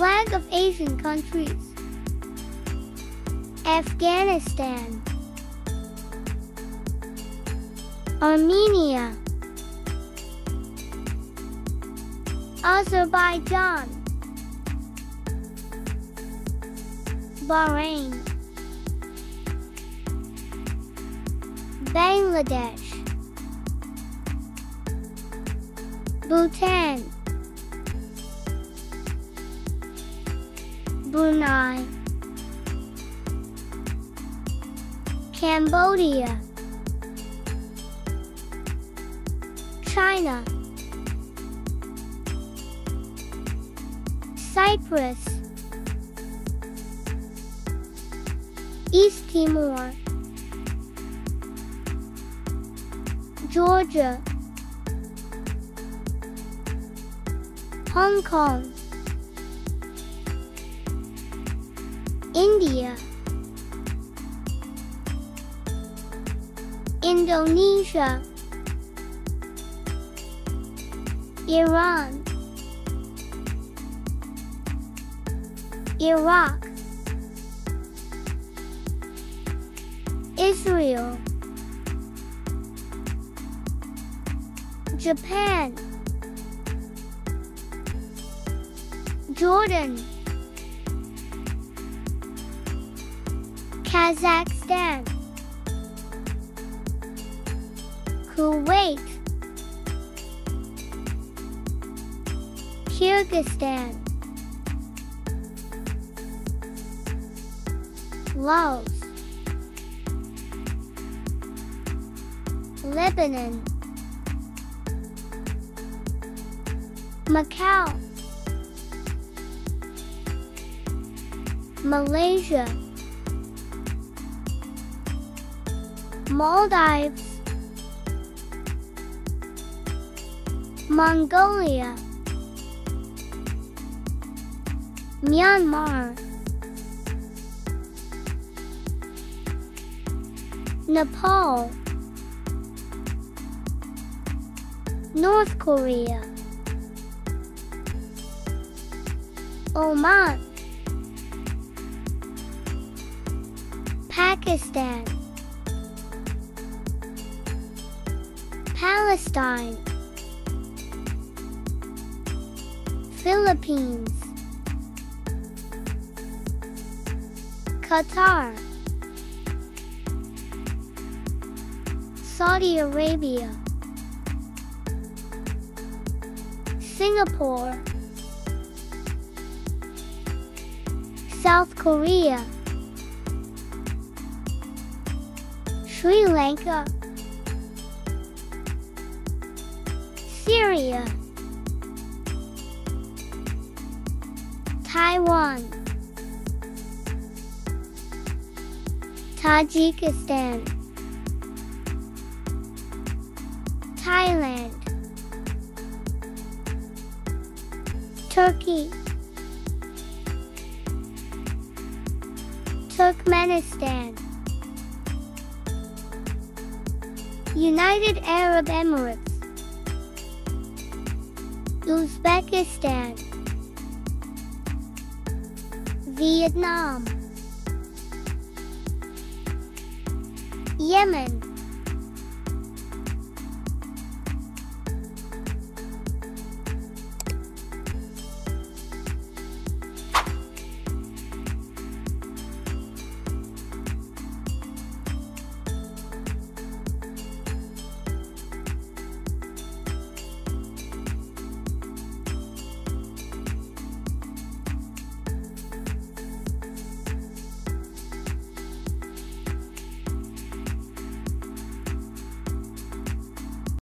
Flag of Asian countries. Afghanistan. Armenia. Azerbaijan. Bahrain. Bangladesh. Bhutan. Brunei. Cambodia. China. Cyprus. East Timor. Georgia. Hong Kong. India. Indonesia. Iran. Iraq. Israel. Japan. Jordan. Kazakhstan. Kuwait. Kyrgyzstan. Laos. Lebanon. Macau. Malaysia. Maldives. Mongolia. Myanmar. Nepal. North Korea. Oman. Pakistan. Palestine. Philippines. Qatar. Saudi Arabia. Singapore. South Korea. Sri Lanka. Syria. Taiwan. Tajikistan. Thailand. Turkey. Turkmenistan. United Arab Emirates. Uzbekistan. Vietnam. Yemen.